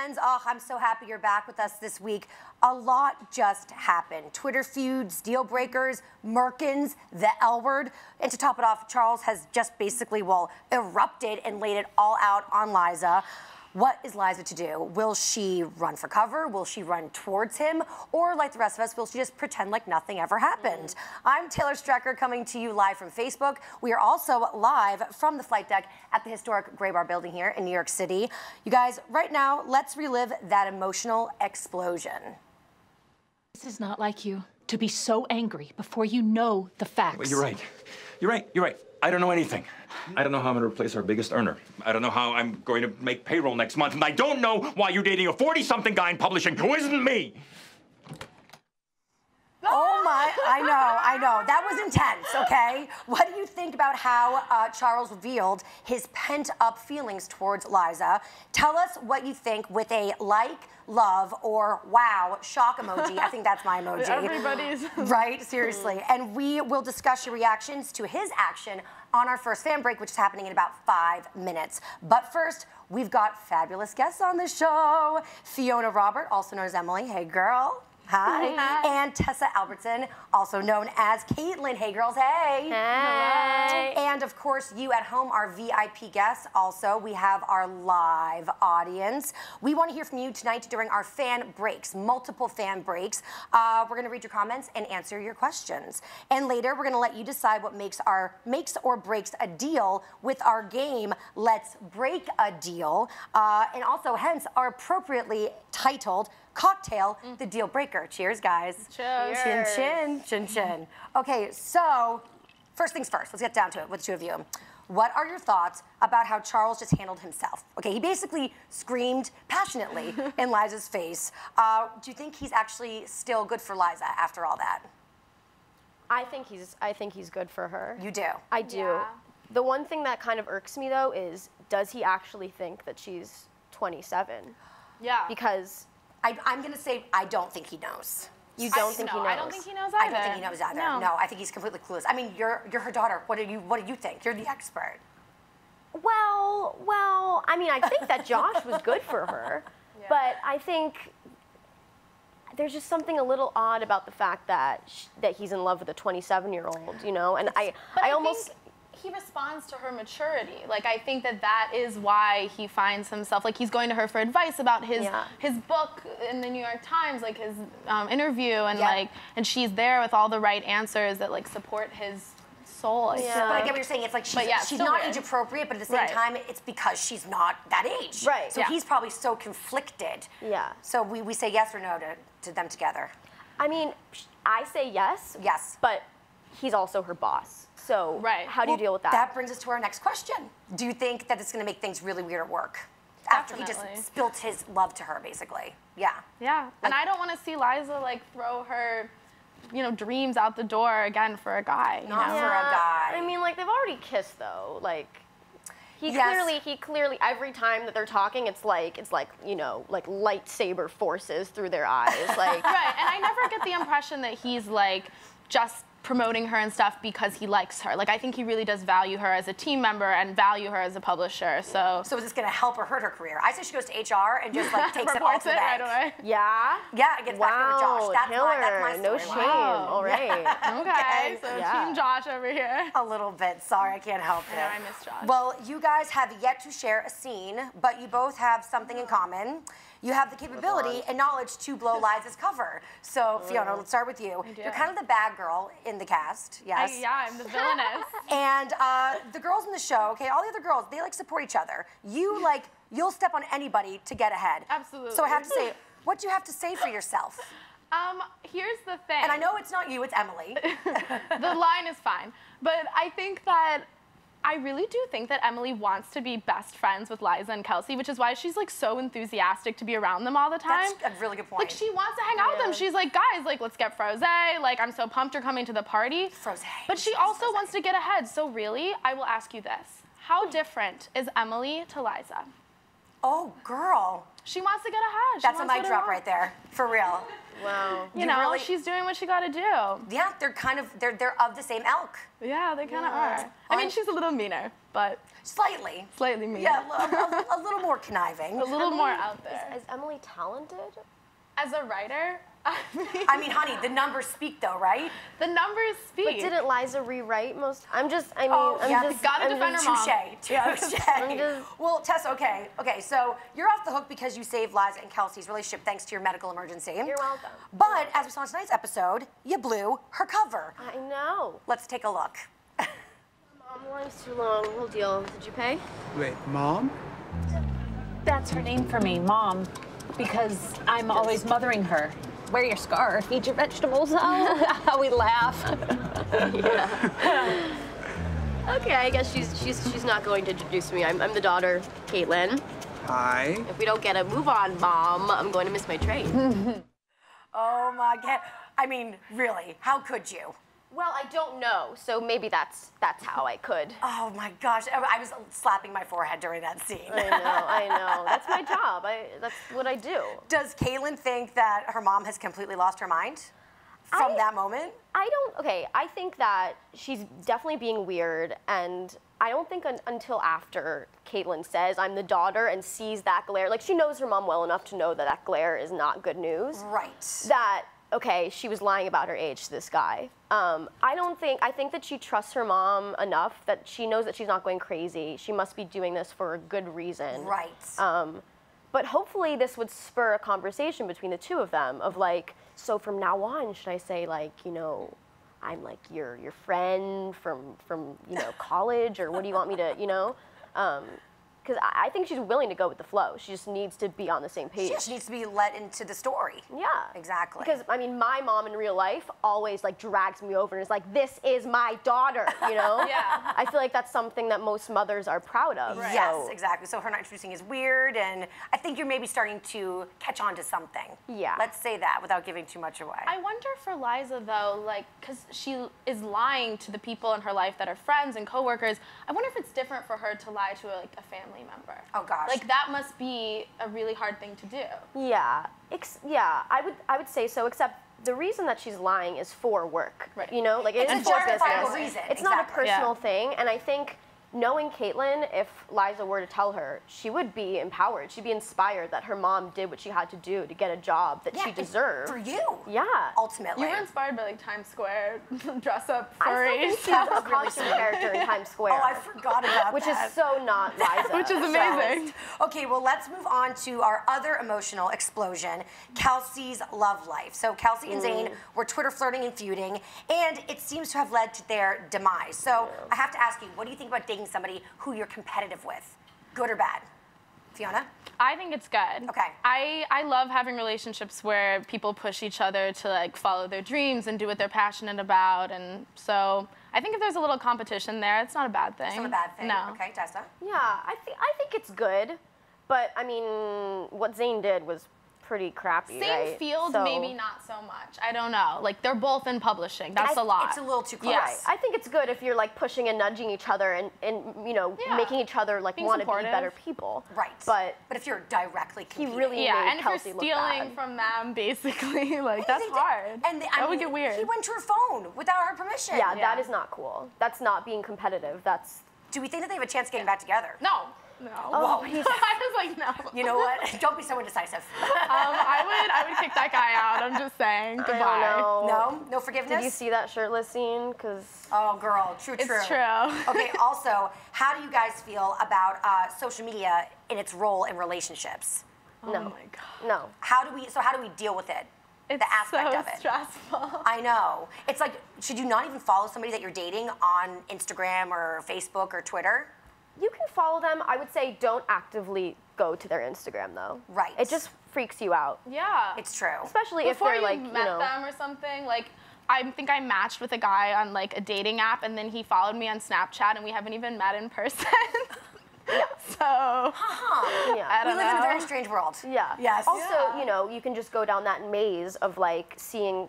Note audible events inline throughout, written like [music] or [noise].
friends. Oh, I'm so happy you're back with us this week. A lot just happened. Twitter feuds, deal breakers, Merkins, the L word. And to top it off, Charles has just basically, well, erupted and laid it all out on Liza. What is Liza to do? Will she run for cover? Will she run towards him? Or, like the rest of us, will she just pretend like nothing ever happened? Mm. I'm Taylor Strecker coming to you live from Facebook. We are also live from the flight deck at the historic Graybar building here in New York City. You guys, right now, let's relive that emotional explosion. This is not like you to be so angry before you know the facts. Well, you're right. You're right. You're right. I don't know anything. I don't know how I'm going to replace our biggest earner. I don't know how I'm going to make payroll next month. And I don't know why you're dating a 40 something guy in publishing who isn't me. Oh my, I know, I know. That was intense, okay? What do you think about how uh, Charles revealed his pent up feelings towards Liza? Tell us what you think with a like, love, or wow shock emoji. I think that's my [laughs] emoji. Everybody's. [laughs] Right, seriously. And we will discuss your reactions to his action on our first fan break, which is happening in about five minutes. But first, we've got fabulous guests on the show. Fiona Robert, also known as Emily. Hey, girl. Hi. Hi. And Tessa Albertson, also known as Caitlin. Hey, girls. Hey. Hey. And of course, you at home are VIP guests. Also, we have our live audience. We want to hear from you tonight during our fan breaks, multiple fan breaks. Uh, we're going to read your comments and answer your questions. And later, we're going to let you decide what makes our makes or breaks a deal with our game. Let's break a deal. Uh, and also, hence, are appropriately titled cocktail, mm. the deal breaker. Cheers, guys. Cheers. Chin, chin, chin, chin. Okay, so first things first, let's get down to it with the two of you. What are your thoughts about how Charles just handled himself? Okay, he basically screamed passionately [laughs] in Liza's face. Uh, do you think he's actually still good for Liza after all that? I think he's. I think he's good for her. You do. I do. Yeah. The one thing that kind of irks me though is, does he actually think that she's 27? Yeah. Because I, am going to say I don't think he knows. You don't I, think no, he knows? I don't think he knows either. I don't think he knows either. No. no, I think he's completely clueless. I mean, you're you're her daughter. What do you what do you think? You're the expert. Well, well, I mean, I think that Josh was good for her, [laughs] yeah. but I think there's just something a little odd about the fact that sh- that he's in love with a 27 year old, you know, and I I, I almost he responds to her maturity. Like I think that that is why he finds himself like he's going to her for advice about his yeah. his book in the New York Times, like his um, interview, and yeah. like and she's there with all the right answers that like support his soul. Yeah. But I get what you're saying. It's like she's, yeah, she's not weird. age appropriate, but at the same right. time, it's because she's not that age. Right. So yeah. he's probably so conflicted. Yeah. So we, we say yes or no to, to them together. I mean, I say yes. Yes. But he's also her boss. So right. how do you deal with that? That brings us to our next question. Do you think that it's going to make things really weird at work? After Definitely. he just spilt his love to her, basically. Yeah. Yeah. Like, and I don't want to see Liza like throw her you know, dreams out the door again for a guy. Not know? for a guy. I mean, like they've already kissed though. Like he yes. clearly, he clearly, every time that they're talking, it's like, it's like, you know, like lightsaber forces through their eyes. [laughs] Like, right. And I never get the impression that he's like just promoting her and stuff because he likes her. Like I think he really does value her as a team member and value her as a publisher. So So is this gonna help or hurt her career? I say she goes to HR and just like [laughs] takes it all to the bank. Right away. Yeah. Yeah, it gets wow. back to Josh. That's Killer. my that's my No shame. Wow. All right. [laughs] Yeah. okay. So yeah. Team Josh over here. A little bit. Sorry, I can't help it. I, know, I miss Josh. Well, you guys have yet to share a scene, but you both have something in common you have the capability and knowledge to blow [laughs] Liza's cover. So Fiona, let's start with you. You're kind of the bad girl in the cast, yes? I, yeah, I'm the villainess. [laughs] and uh, the girls in the show, okay, all the other girls, they like support each other. You [laughs] like, you'll step on anybody to get ahead. Absolutely. So I have to say, what do you have to say for yourself? Um, here's the thing. And I know it's not you, it's Emily. the line is fine. But I think that I really do think that Emily wants to be best friends with Liza and Kelsey, which is why she's like so enthusiastic to be around them all the time. That's a really good point. Like she wants to hang out yeah. with them. She's like, guys, like let's get froze. Like I'm so pumped you're coming to the party. Froze. But she also wants to get ahead. So really, I will ask you this: How different is Emily to Liza? Oh, girl. She wants to get ahead. She That's a wants mic drop right there, for real. Wow. You You know, really- she's doing what she got to do. Yeah, they're kind of they're they're of the same elk, Yeah, they kind of are. I mean, she's a little meaner, but slightly. slightly meaner. Yeah, a, a- [laughs] a little more conniving. a little more out there. Is Emily talented? As a writer, I mean, honey, the numbers speak though, right? the numbers speak. But didn't Liza rewrite most? I'm just. I mean, Oh, I'm yeah, just. gotta I'm defend just, her mom. Touche. [laughs] Yeah. Touche. Just- Well, Tess, okay, okay. So you're off the hook because you saved Liza and Kelsey's relationship thanks to your medical emergency. You're welcome. But as we saw in tonight's episode, you blew her cover. I know. Let's take a look. Mom, line's too long. We'll deal. Did you pay? Wait, mom? That's her name for me, Mom, because I'm always mothering her. Wear your scarf, eat your vegetables. Oh, [laughs] how we laugh. Okay, I guess she's she's she's not going to introduce me. I'm, I'm the daughter, Caitlin. Hi. If we don't get a move on, Mom, I'm going to miss my train. [laughs] Oh my God. I mean, really, how could you? Well, I don't know, so maybe that's that's how I could. [laughs] Oh my gosh, I was slapping my forehead during that scene. I know, I [laughs] know. That's my job. I that's what I do. Does Caitlin think that her mom has completely lost her mind from I- that moment? I don't. Okay, I think that she's definitely being weird, and I don't think un- until after Caitlin says I'm the daughter and sees that glare, like she knows her mom well enough to know that that glare is not good news. Right. That okay, she was lying about her age to this guy. Um, I don't think. I think that she trusts her mom enough that she knows that she's not going crazy. She must be doing this for a good reason. Right. Um, but hopefully this would spur a conversation between the two of them of like, so from now on, should I say like, you know, I'm like your your friend from from you know college, or what do you want me to, you know? Because I, I think she's willing to go with the flow. She just needs to be on the same page. She just needs to be let into the story. Yeah. Exactly. Because I mean, my mom in real life always like drags me over and is like, "This is my daughter," you know. [laughs] Yeah. I feel like that's something that most mothers are proud of. Yes, so- exactly. So her not introducing is weird, and I think you're maybe starting to catch on to something. Yeah. Let's say that without giving too much away. I wonder for Liza though, like, cause she is lying to the people in her life that are friends and coworkers. I wonder if it's different for her to lie to like a family member. Oh, gosh. Like that must be a really hard thing to do. Yeah, ex- yeah, I would I would say so. Except the reason that she's lying is for work. Right. You know, like it It's a for justifiable business. reason, It's not a personal Yeah. thing, and I think knowing Caitlin, if Liza were to tell her, she would be empowered. She'd be inspired that her mom did what she had to do to get a job that yeah, she deserved. For you. Yeah. Ultimately. You were inspired by like Times Square [laughs] dress up I still furries. think she's [laughs] a costume character in Times [laughs] oh, Square. Oh, I forgot about that. which is so not Liza. Which is So- amazing. Okay, well, let's move on to our other emotional explosion Kelsey's love life. So, Kelsey and Zane mm. were Twitter flirting and feuding, and it seems to have led to their demise. So, I have to ask you, what do you think about dating somebody who you're competitive with? Good or bad? Fiona? I think it's good. Okay. I, I love having relationships where people push each other to like follow their dreams and do what they're passionate about. And so I think if there's a little competition there, it's not a bad thing. It's not a bad thing. No. Okay, Tessa? Yeah, I think I think it's good, but I mean, what Zane did was pretty crappy. Same right? field, So- maybe not so much. I don't know. Like they're both in publishing. That's I- a lot. It's a little too close. Yes. I think it's good if you're like pushing and nudging each other and, and you know Yeah. making each other like want to be better people. Right. But but if you're directly he competing, really yeah, made and if you're stealing from them, [laughs] basically, like that's They did- hard. And they, I that would mean, get weird. He went to her phone without her permission. yeah, Yeah. that is not cool. That's not being competitive. That's Do we think that they have a chance of getting back together? no, no. Oh, he's- [laughs] I was like, no. You know what? [laughs] Don't be so indecisive. [laughs] um, I would, I would kick that guy out. I'm just saying. Goodbye. I don't know. no? No forgiveness? Did you see that shirtless scene? Cause Oh, girl, true, true. It's true. true. okay, also, how do you guys feel about uh, social media in its role in relationships? Oh no, my god. no. How do we, so how do we deal with it? It's the aspect so of it. stressful. I know. It's like, should you not even follow somebody that you're dating on Instagram or Facebook or Twitter? You can follow them. I would say don't actively go to their Instagram though. Right. It just freaks you out. Yeah. It's true. Especially Before if they're you like, met you know. them or something, like I think I matched with a guy on like a dating app, and then he followed me on Snapchat, and we haven't even met in person. [laughs] yeah. so Yeah. I we don't live in a very strange world. Yeah. Yes. Also, Yeah. you know, you can just go down that maze of like seeing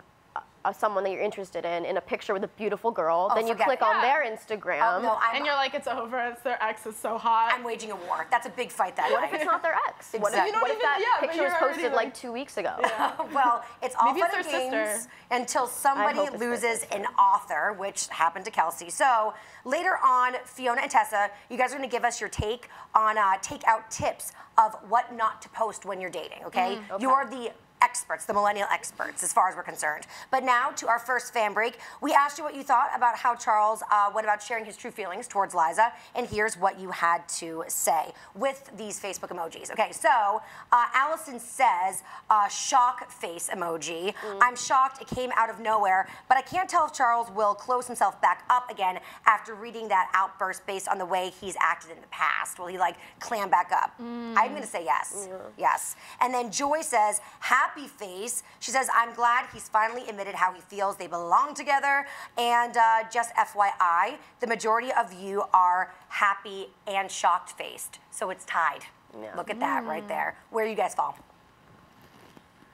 uh, someone that you're interested in in a picture with a beautiful girl, Oh, then you click it. on Yeah. their Instagram. Oh, no, and you're like, it's over. It's their ex is so hot. I'm waging a war. That's a big fight that what if it's not their ex? [laughs] What if, Exactly. You don't what if even- that yeah, but picture was you're already, posted like like- two weeks ago? [laughs] well, it's all Maybe fun it's and games sister. until somebody hope it's their loses an author, which happened to Kelsey. So later on, Fiona and Tessa, you guys are going to give us your take on uh, take out tips of what not to post when you're dating. Okay, Mm, you are the experts, the millennial experts, as far as we're concerned. But now to our first fan break. We asked you what you thought about how Charles uh, went about sharing his true feelings towards Liza, and here's what you had to say with these Facebook emojis. Okay, so uh, Allison says, uh, shock face emoji. I'm shocked it came out of nowhere, but I can't tell if Charles will close himself back up again after reading that outburst based on the way he's acted in the past. Will he like clam back up? I'm gonna say yes. Yes. And then Joy says, happy face. She says, I'm glad he's finally admitted how he feels they belong together. And uh, just FYI, the majority of you are happy and shocked faced. So it's tied. Yeah. Look at that right there. Where you guys fall.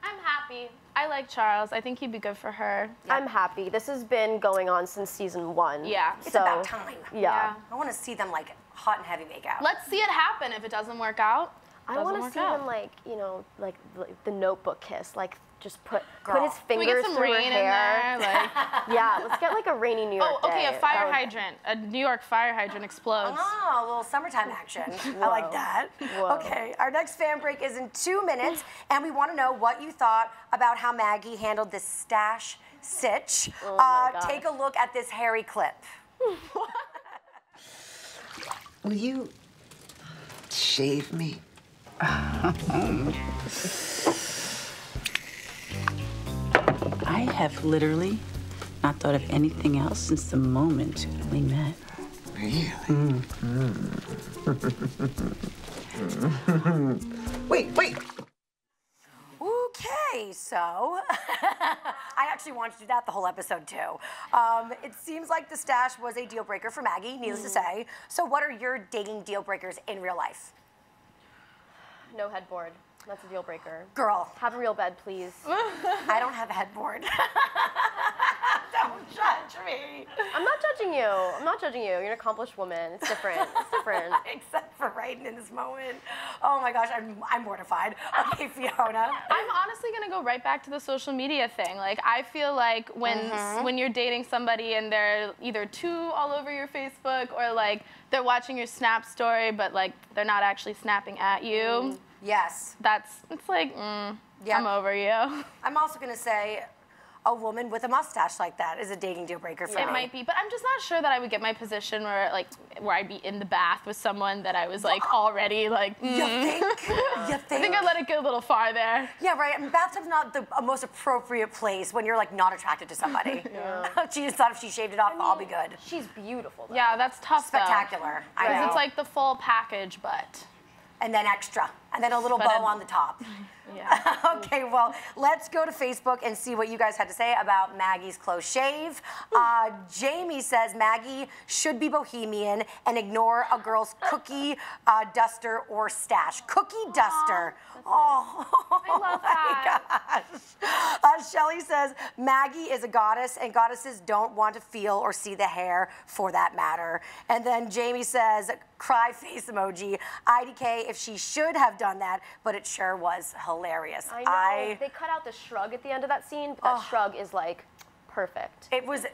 I'm happy. I like Charles. I think he'd be good for her. I'm happy. This has been going on since season one. Yeah. It's so, about time. Yeah. Yeah. I want to see them like hot and heavy make out. Let's see it happen. If it doesn't work out, I want to see out. him like, you know, like, like the notebook kiss. Like just put Girl. put his Can we fingers get some through her rain in hair. there? [laughs] Like, Yeah, let's get like a rainy New York oh, okay, day. a fire That would- hydrant. A New York fire hydrant explodes. Oh, a little summertime action. I like that. Whoa. Okay, our next fan break is in two minutes, and we want to know what you thought about how Maggie handled this stash sitch. Oh my uh, gosh. take a look at this hairy clip. [laughs] Will you shave me? [laughs] I have literally not thought of anything else since the moment we met. Really? [laughs] wait, wait. Okay, so [laughs] I actually wanted to do that the whole episode too. Um, it seems like the stash was a deal breaker for Maggie, needless to say. So, what are your dating deal breakers in real life? No headboard. That's a deal breaker. Girl, Have a real bed, please. [laughs] I don't have a headboard. [laughs] don't judge me. I'm not judging you. I'm not judging you. You're an accomplished woman. It's different. It's [laughs] different. Except for right in this moment. Oh my gosh, I'm, I'm mortified. Okay, [laughs] Fiona. I'm honestly gonna go right back to the social media thing. Like I feel like when when you're dating somebody and they're either too all over your Facebook or like they're watching your Snap story, but like they're not actually snapping at you. Yes. That's it's like mm, Yeah. I'm over you. I'm also going to say a woman with a mustache like that is a dating deal breaker for It me. It might be, but I'm just not sure that I would get my position where like where I'd be in the bath with someone that I was like [gasps] already like. You mm. think? You [laughs] think? I think? think I'd let it go a little far there. yeah, right. I mean, bathtub's not the uh, most appropriate place when you're like not attracted to somebody. [laughs] [laughs] she just thought if she shaved it off, I'll be good. She's beautiful. Though. Yeah, that's tough. though. Spectacular. I Because know. it's like the full package, but and then extra, and then a little But bow I'm- on the top. [laughs] yeah. [laughs] okay, well, let's go to Facebook and see what you guys had to say about Maggie's close shave. Uh, Jamie says Maggie should be bohemian and ignore a girl's [laughs] cookie uh, duster or stash. Cookie duster. Oh, I love that. gosh. Uh, Shelly says Maggie is a goddess, and goddesses don't want to feel or see the hair for that matter. And then Jamie says, cry face emoji. IDK if she should have done that, but it sure was hilarious. I know. They cut out the shrug at the end of that scene, but that shrug is like perfect. It was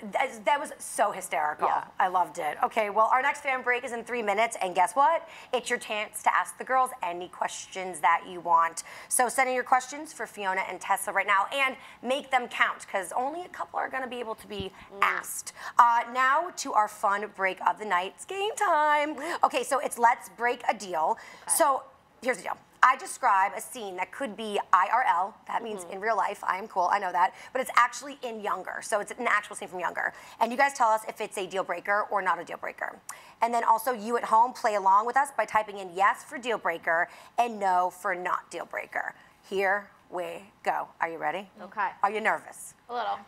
that, was so hysterical. Yeah. I loved it. Okay, well, our next fan break is in three minutes, and guess what? It's your chance to ask the girls any questions that you want. So send in your questions for Fiona and Tessa right now, and make them count because only a couple are going to be able to be asked. Uh, now to our fun break of the night. It's game time. Okay, so it's let's break a deal. So here's the deal. I describe a scene that could be IRL, that means in real life, I am cool, I know that, but it's actually in Younger, so it's an actual scene from Younger. And you guys tell us if it's a deal breaker or not a deal breaker. And then also, you at home play along with us by typing in yes for deal breaker and no for not deal breaker. Here we go. Are you ready? Okay. Are you nervous? A little.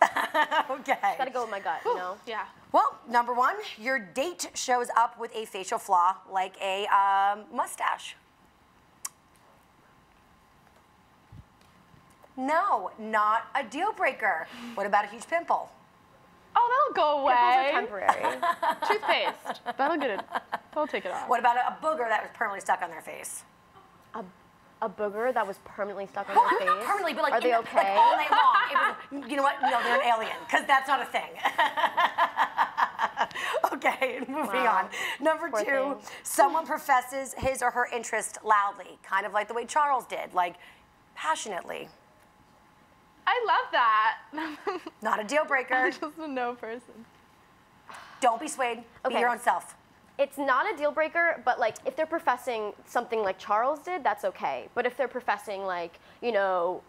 [laughs] okay. Gotta go with my gut, you know? Yeah. Well, number one, your date shows up with a facial flaw like a um, mustache. No, not a deal breaker. What about a huge pimple? Oh, that'll go away. Pimples are away. temporary. [laughs] Toothpaste. That'll get it. That'll take it off. What about a, a booger that was permanently stuck on their face? a, a booger that was permanently stuck on Well, your I mean, face. not permanently, but like, are they the- okay? like all night long. It was, you know what? No, they're an alien, because that's not a thing. [laughs] okay, moving Wow. on. Number Poor two, thing. someone professes his or her interest loudly, kind of like the way Charles did, like passionately. I love that. [laughs] Not a deal breaker. Just a no person. Don't be swayed. Be Okay. your own self. it's not a deal breaker, but like if they're professing something like Charles did, that's okay. But if they're professing like, you know,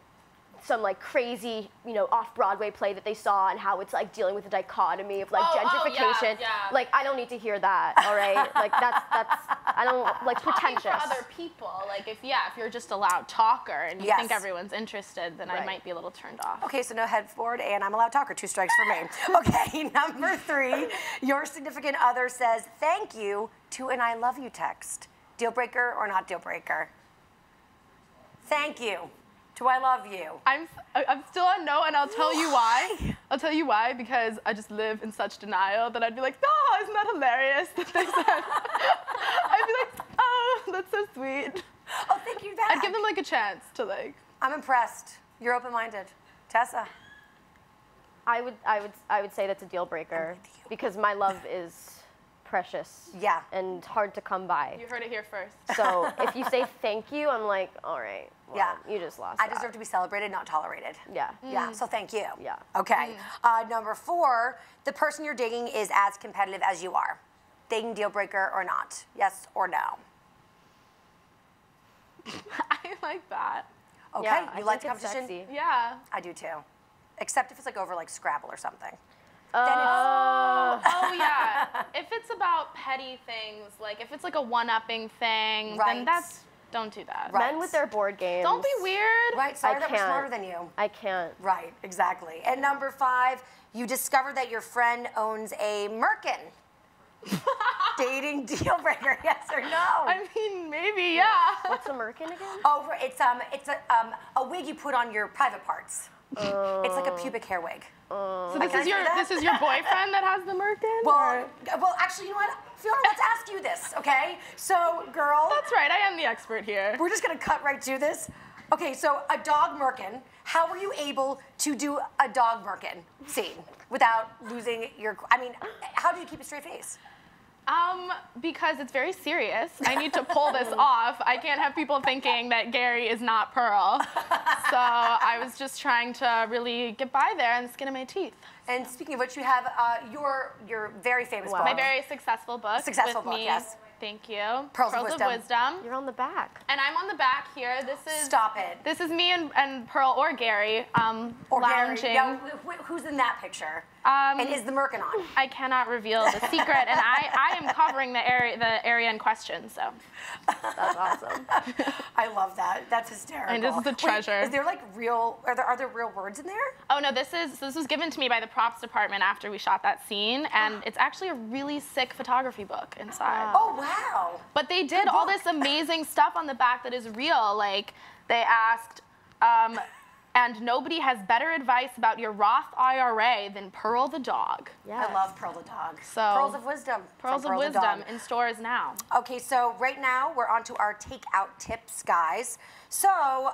some like crazy, you know, off Broadway play that they saw and how it's like dealing with the dichotomy of like Oh, oh, yeah, gentrification, yeah. like I don't need to hear that, all right? like that's that's I don't [laughs] like Talking pretentious. for other people. Like if yeah, if you're just a loud talker and you think everyone's interested, then I might be a little turned off. Okay, so no head forward and I'm a loud talker. Two strikes for me. [laughs] Okay, [laughs] number three, your significant other says thank you to an I love you text. Deal breaker or not deal breaker? Thank you to I love you. I'm I- I'm still on no, and I'll tell you why. [laughs] I'll tell you why because I just live in such denial that I'd be like, oh, isn't that hilarious [laughs] that they said? [laughs] I'd be like, oh, that's so sweet. Oh, thank you back. I'd give them like a chance to like. I'm impressed. You're open minded. Tessa. I would I would I would say that's a deal breaker oh, because my love is precious Yeah. and hard to come by. You heard it here first. So if you [laughs] say thank you, I'm like, all right, well, Yeah. you just lost. I that. deserve to be celebrated, not tolerated. Yeah. Yeah, so thank you. Yeah. Okay. Uh, number four, the person you're dating is as competitive as you are. Dating deal breaker or not? Yes or no? [laughs] I like that. Okay. Yeah, I you like think it's competition? sexy. Yeah. I do too. Except if it's like over like Scrabble or something. Uh, then it's, Oh [laughs] yeah. if it's about petty things, like if it's like a one-upping thing, Right. then that's don't do that. Right. Men with their board games. Don't be weird. right, sorry I that we're smarter than you. I can't. Right, exactly. And number five, you discover that your friend owns a merkin. [laughs] Dating deal breaker, [laughs] yes or no? I mean, maybe yeah. What's a merkin again? Oh, right, it's um, it's a um, a wig you put on your private parts. It's like a pubic hair wig. Oh. So this is your this is your boyfriend that has the merkin? Well, or- well, actually, you know what, Fiona? Let's ask you this, okay? So, girl, That's right. I am the expert here. we're just gonna cut right to this. Okay, so a dog merkin. How were you able to do a dog merkin scene without losing your? I mean, how did you keep a straight face? Um, because it's very serious. I need to pull this [laughs] off. I can't have people thinking that Gary is not Pearl. So I was just trying to really get by there and skin of my teeth. And speaking of which, you have uh, your your very famous Wow. book. My very successful book. Successful with book, me. yes. Thank you. Pearls of Wisdom. You're on the back. And I'm on the back here. This is Stop it. This is me and, and Pearl or Gary um, Or Gary. lounging. Yeah, wh- wh- who's in that picture? Um, and is the merkin on? I cannot reveal the secret, and I, I am covering the area the area in question. So That's awesome. I love that. That's hysterical. And this is a Wait, treasure. is there like real? Are there are there real words in there? Oh no, this is so this was given to me by the props department after we shot that scene, and [gasps] it's actually a really sick photography book inside. Oh wow. But they did all this amazing stuff on the back that is real. Like they asked, um, and nobody has better advice about your Roth IRA than Pearl the dog. Yes. I love Pearl the dog. So- Pearls of Wisdom. Pearls of Pearl the Wisdom in stores now. Okay, so right now we're on to our takeout tips, guys. So,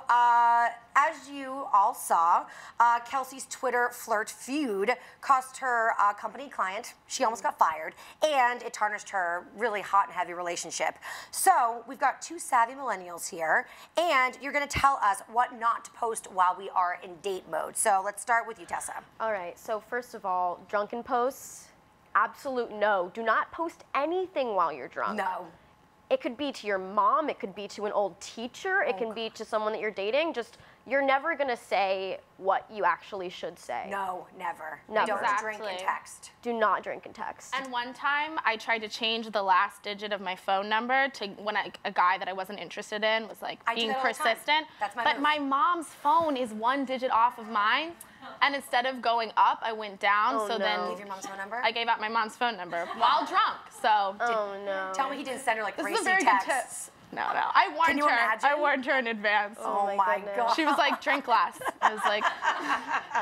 uh, as you all saw, uh, Kelsey's Twitter flirt feud cost her uh, company client. She almost got fired, and it tarnished her really hot and heavy relationship. So, we've got two savvy millennials here, and you're going to tell us what not to post while we are in date mode. So, let's start with you, Tessa. All right. So first of all, drunken posts. Absolute no. Do not post anything while you're drunk. No. It could be to your mom. It could be to an old teacher. It can be to someone that you're dating. Just you're never gonna say what you actually should say. No, never. Never. Don't drink and text. Do not drink and text. And one time I tried to change the last digit of my phone number to when I, a guy that I wasn't interested in was like I being that all the time. persistent. That's my but move. my mom's phone is one digit off of mine. And instead of going up, I went down. Oh, so no. then Leave your mom's phone number. I gave out my mom's phone number while drunk. So oh no. Tell me he didn't send her like this is racy a very texts. Good tip. no, no. I warned you her. I warned her in advance. Oh, my my goodness. god. She was like, drink less. I was like,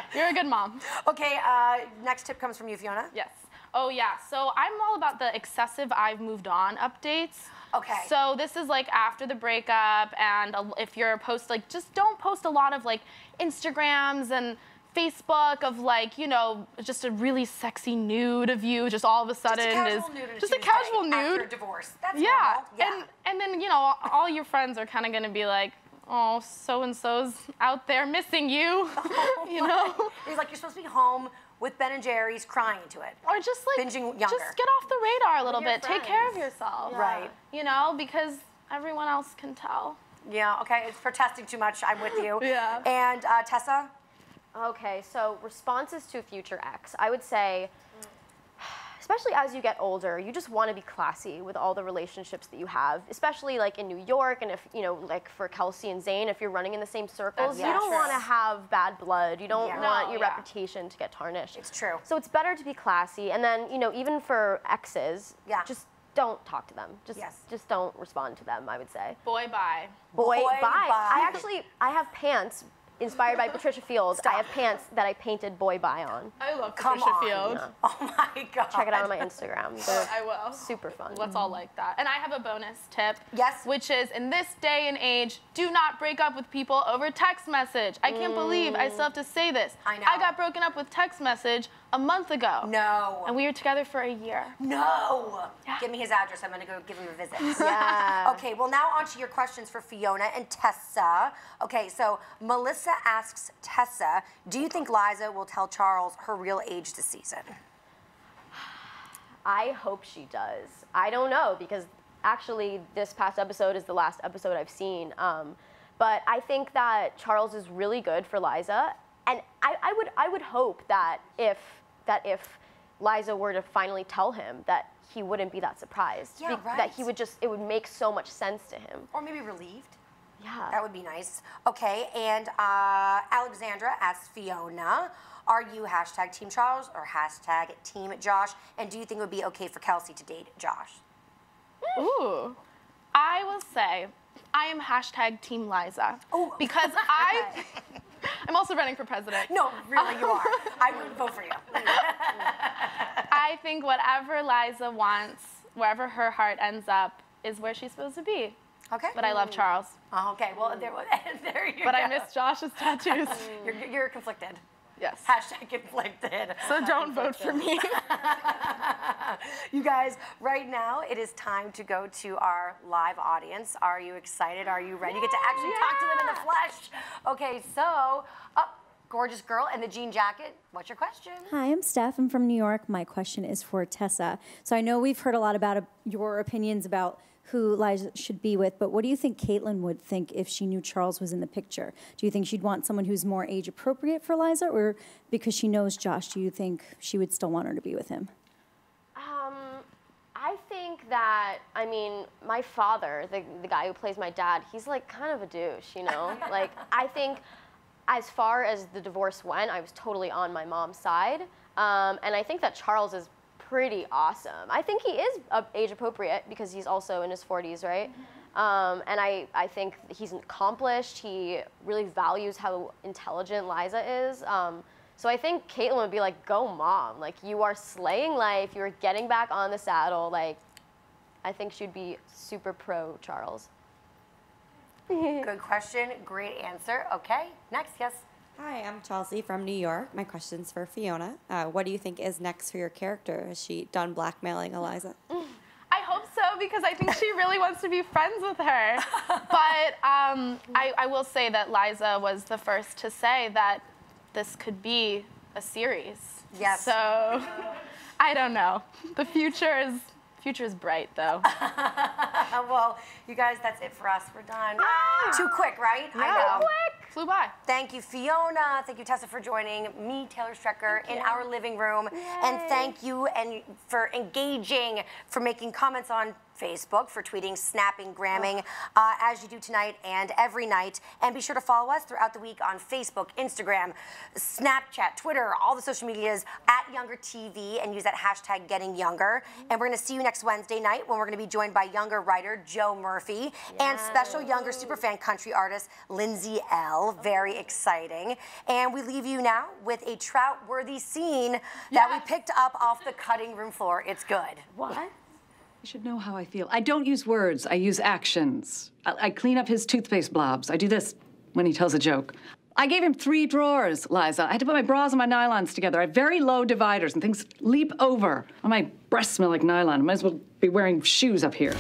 [laughs] you're a good mom. Okay, uh, next tip comes from you, Fiona. Yes. Oh yeah. So I'm all about the excessive I've moved on updates. Okay. So this is like after the breakup, and if you're a post like, just don't post a lot of like Instagrams and Facebook of like, you know, just a really sexy nude of you, just all of a sudden Just a casual is nude a just a casual nude. a divorce. That's Yeah. Yeah. And and then you know all your friends are kind of gonna be like, oh, so and so's out there missing you, [laughs] [laughs] you know. [laughs] He's like, you're supposed to be home with Ben and Jerry's crying to it. Or just like Binging younger. just get off the radar a little your bit. Take care of friends. yourself. Right. You know, because everyone else can tell. Yeah, okay, it's protesting too much. I'm with you. Yeah. And uh, Tessa? Okay, so responses to future ex. I would say, especially as you get older, you just want to be classy with all the relationships that you have, especially like in New York and if, you know, like for Kelsey and Zane, if you're running in the same circles, That's you don't want to have bad blood. You don't Yeah. want No, your yeah. reputation to get tarnished. It's true. So it's better to be classy. And then, you know, even for exes, Yeah. just don't talk to them. Just Yes. just don't respond to them, I would say. Boy, bye. Boy, Boy, bye. bye. I actually I have pants inspired by Patricia Fields. Stop. I have pants that I painted boy bye on. I love Come Patricia on. Field. [laughs] Oh my god. Check it out on my Instagram. They're I will. super fun. Let's all like that. And I have a bonus tip. Yes. Which is in this day and age, do not break up with people over text message. I can't believe I mm. still have to say this. I know. I got broken up with text message a month ago. No. And we were together for a year. No. Yeah. Give me his address. I'm going to go give him a visit. [laughs] Yeah. Okay, well, now on to your questions for Fiona and Tessa. Okay, so Melissa asks Tessa, do you think Liza will tell Charles her real age this season? I hope she does. I don't know because actually this past episode is the last episode I've seen. Um, but I think that Charles is really good for Liza, and I, I would I would hope that if that if Liza were to finally tell him that he wouldn't be that surprised. Yeah, That right. he would just it would make so much sense to him. Or maybe relieved? Yeah. That would be nice. Okay, and uh, Alexandra asks Fiona, are you hashtag Team Charles or hashtag Team Josh? And do you think it would be okay for Kelsey to date Josh? Ooh. I will say I am hashtag Team Liza. Oh. Because [laughs] I I'm also running for president. No, really, you are. [laughs] I would vote for you. I think whatever Liza wants, wherever her heart ends up, is where she's supposed to be. Okay. But I love Charles. Oh, okay, well, there, [laughs] there you But go. I miss Josh's tattoos. [laughs] You're, you're conflicted. Yes. Hashtag conflicted. So don't vote for me. [laughs] You guys, right now it is time to go to our live audience. Are you excited? Are you ready? You get to actually talk to them in the flesh. Okay, so, up, gorgeous girl in the jean jacket. What's your question? Hi, I'm Steph. I'm from New York. My question is for Tessa. So I know we've heard a lot about uh, your opinions about who Liza should be with, but what do you think Caitlin would think if she knew Charles was in the picture? Do you think she'd want someone who's more age appropriate for Liza, or because she knows Josh, do you think she would still want her to be with him? Um, I think that I mean my father, the the guy who plays my dad, he's like kind of a douche, you know. [laughs] like I think as far as the divorce went, I was totally on my mom's side, um, and I think that Charles is pretty awesome. I think he is uh, age appropriate because he's also in his 40s, right? Um, and I, I think he's accomplished. He really values how intelligent Liza is. Um, so I think Caitlin would be like, go mom. Like, you are slaying life. You're getting back on the saddle. Like, I think she'd be super pro Charles. [laughs] Good question, great answer. Okay, next, yes. Hi, I'm Chelsea from New York. My question's for Fiona. Uh, what do you think is next for your character? Is she done blackmailing Eliza? I hope so because I think she really wants to be friends with her. [laughs] But um, I, I will say that Liza was the first to say that this could be a series. Yes. So I don't know. The future is future is bright though. [laughs] Well, you guys, that's it for us. We're done. Too quick, right? I know. Flew by. Thank you, Fiona. Thank you, Tessa, for joining me, Taylor Strecker, in our living room. And thank you and for engaging, for making comments on Facebook for tweeting, snapping, gramming, uh, as you do tonight and every night. And be sure to follow us throughout the week on Facebook, Instagram, Snapchat, Twitter, all the social medias at Younger TV, and use that hashtag Getting Younger. And we're going to see you next Wednesday night when we're going to be joined by younger writer Joe Murphy and special younger superfan country artist Lindsay Ell Very exciting. And we leave you now with a trout-worthy scene that we picked up off the cutting room floor. It's good. What? You should know how I feel. I don't use words, I use actions. I, I clean up his toothpaste blobs. I do this when he tells a joke. I gave him three drawers, Liza. I had to put my bras and my nylons together. I have very low dividers and things leap over. My breasts smell like nylon. I might as well be wearing shoes up here.